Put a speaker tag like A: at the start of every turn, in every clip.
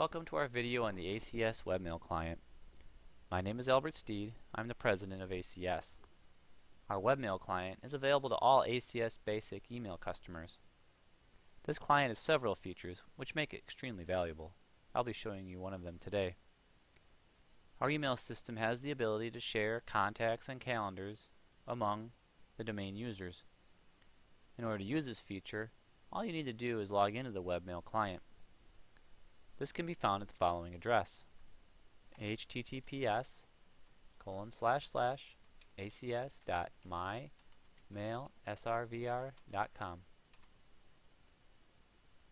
A: Welcome to our video on the ACS webmail client. My name is Albert Steed. I'm the president of ACS. Our webmail client is available to all ACS basic email customers. This client has several features which make it extremely valuable. I'll be showing you one of them today. Our email system has the ability to share contacts and calendars among the domain users. In order to use this feature, all you need to do is log into the webmail client. This can be found at the following address https colon slash slash acs.mymailsrvr.com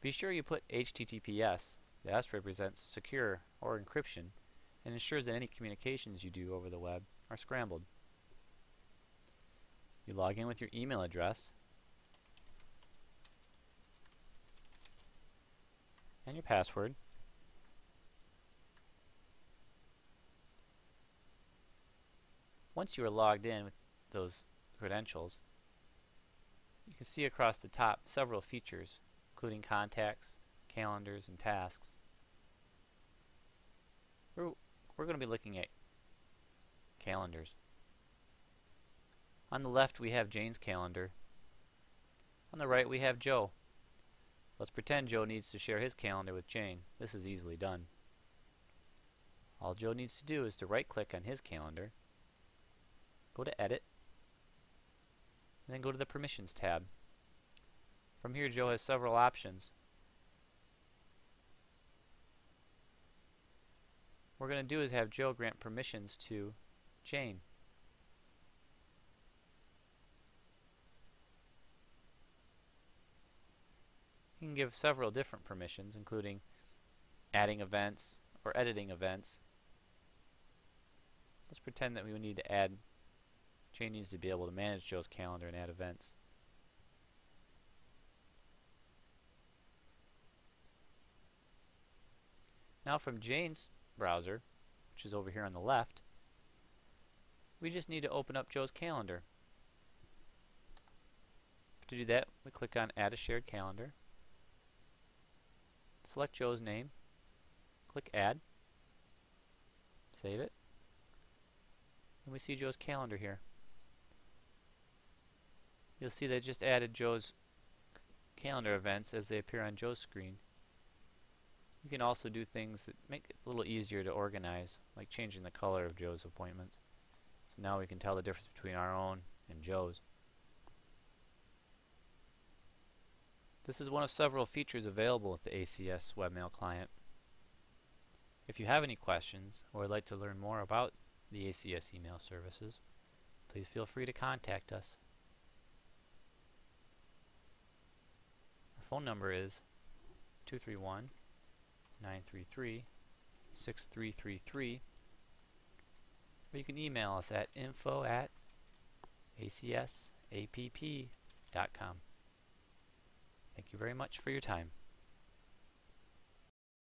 A: Be sure you put HTTPS, the S represents secure or encryption, and ensures that any communications you do over the web are scrambled. You log in with your email address and your password. Once you are logged in with those credentials, you can see across the top several features, including contacts, calendars, and tasks. We're, we're going to be looking at calendars. On the left we have Jane's calendar. On the right we have Joe. Let's pretend Joe needs to share his calendar with Jane. This is easily done. All Joe needs to do is to right click on his calendar go to Edit, and then go to the Permissions tab. From here Joe has several options. What we're going to do is have Joe grant permissions to Jane. You can give several different permissions, including adding events or editing events. Let's pretend that we need to add Jane needs to be able to manage Joe's calendar and add events. Now from Jane's browser, which is over here on the left, we just need to open up Joe's calendar. To do that, we click on Add a Shared Calendar. Select Joe's name. Click Add. Save it. And we see Joe's calendar here you'll see they just added Joe's calendar events as they appear on Joe's screen. You can also do things that make it a little easier to organize, like changing the color of Joe's appointments. So now we can tell the difference between our own and Joe's. This is one of several features available with the ACS webmail client. If you have any questions or would like to learn more about the ACS email services, please feel free to contact us. Phone number is 231 933 6333 or you can email us at info at acsapp.com. Thank you very much for your time.